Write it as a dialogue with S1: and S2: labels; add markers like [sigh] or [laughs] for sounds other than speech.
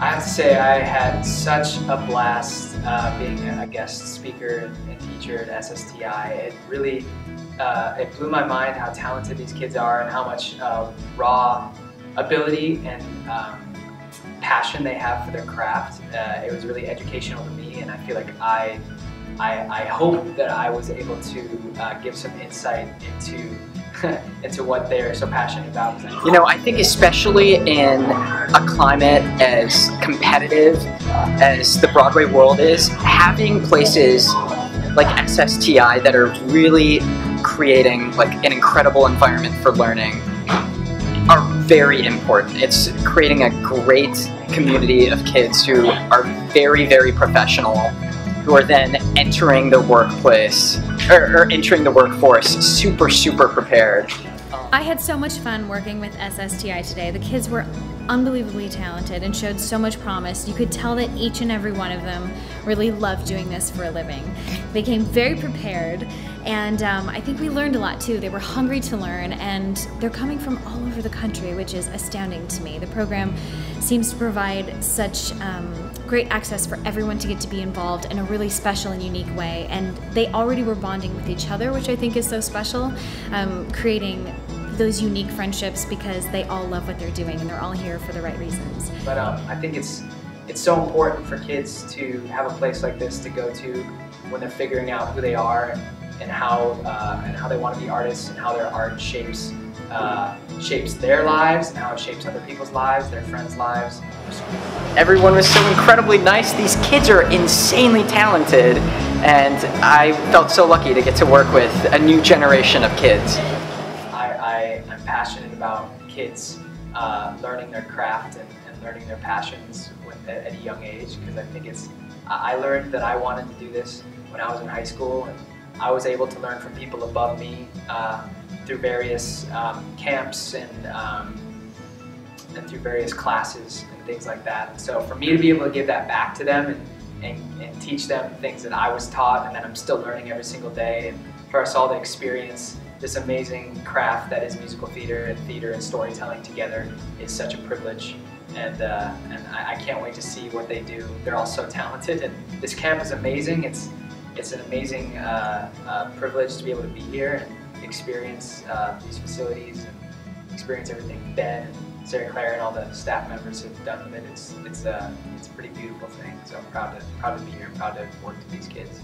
S1: I have to say I had such a blast uh, being a guest speaker and teacher at SSTI. It really uh, it blew my mind how talented these kids are and how much uh, raw ability and um, passion they have for their craft. Uh, it was really educational to me and I feel like I I, I hope that I was able to uh, give some insight into [laughs] into what they're so passionate about.
S2: You know, I think especially in a climate as competitive uh, as the Broadway world is, having places like SSTI that are really creating like an incredible environment for learning are very important. It's creating a great community of kids who are very, very professional who are then entering the workplace or, or entering the workforce super, super prepared.
S3: I had so much fun working with SSTI today. The kids were unbelievably talented and showed so much promise. You could tell that each and every one of them really loved doing this for a living. They came very prepared and um, I think we learned a lot too. They were hungry to learn and they're coming from all over the country, which is astounding to me. The program seems to provide such um, great access for everyone to get to be involved in a really special and unique way. And they already were bonding with each other, which I think is so special, um, creating those unique friendships because they all love what they're doing and they're all here for the right reasons.
S1: But um, I think it's it's so important for kids to have a place like this to go to when they're figuring out who they are and how uh, and how they want to be artists and how their art shapes uh, shapes their lives and how it shapes other people's lives, their friends' lives.
S2: Everyone was so incredibly nice. These kids are insanely talented, and I felt so lucky to get to work with a new generation of kids.
S1: Kids uh, learning their craft and, and, learning their passions at, a young age because I think it's. I learned that I wanted to do this when I was in high school and I was able to learn from people above me uh, through various um, camps and, um, and through various classes and things like that. So for me to be able to give that back to them and, and, and teach them things that I was taught and that I'm still learning every single day and for us all to experience this amazing craft that is musical theater and theater and storytelling together is such a privilege and uh, and I, I, can't wait to see what they do. They're all so [laughs] talented and this camp is amazing. It's it's an amazing uh, uh, privilege to be able to be here and experience uh, these facilities and experience everything Ben and Sarah Claire and all the staff members have done with it. It's, it's, uh, it's a pretty beautiful thing. So I'm proud to, proud to be here, and proud to work with these kids.